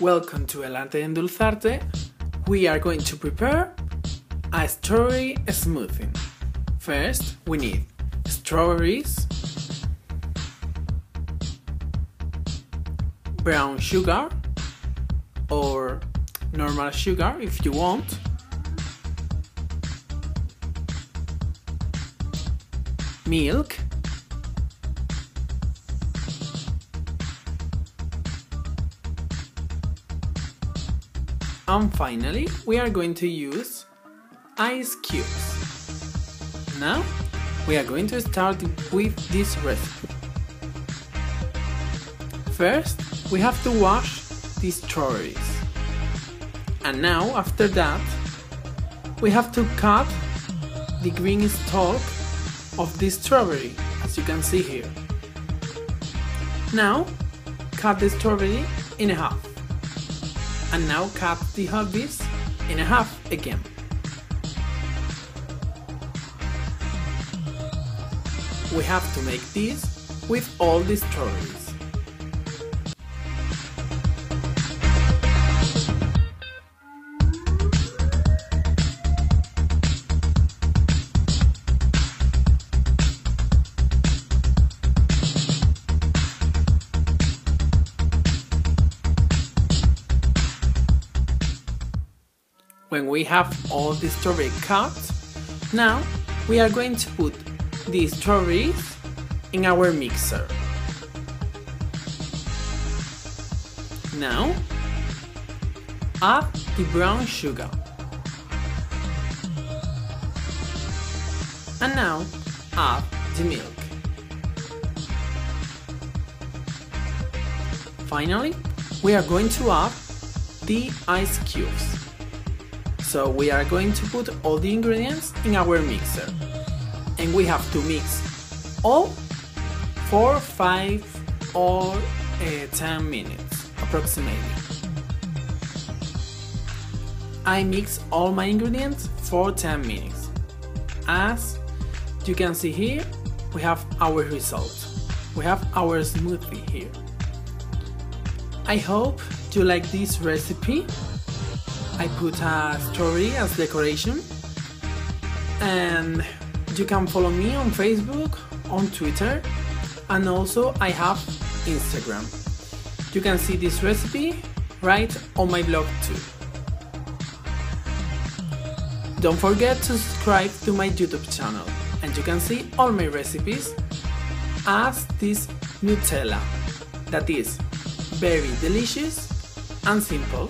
Welcome to El Arte de Endulzarte. We are going to prepare a strawberry smoothie. First, we need strawberries, brown sugar, or normal sugar if you want, milk, And finally, we are going to use ice cubes. Now, we are going to start with this recipe. First, we have to wash the strawberries. And now, after that, we have to cut the green stalk of the strawberry, as you can see here. Now, cut the strawberry in half and now cut the hobbies in half again. We have to make this with all the strawberries. When we have all the strawberry cut, now we are going to put the strawberries in our mixer. Now, add the brown sugar. And now, add the milk. Finally, we are going to add the ice cubes. So we are going to put all the ingredients in our mixer. And we have to mix all 4, 5 or uh, 10 minutes approximately. I mix all my ingredients for 10 minutes. As you can see here, we have our result. We have our smoothie here. I hope you like this recipe I put a story as decoration and you can follow me on Facebook, on Twitter and also I have Instagram. You can see this recipe right on my blog too. Don't forget to subscribe to my YouTube channel and you can see all my recipes as this Nutella that is very delicious and simple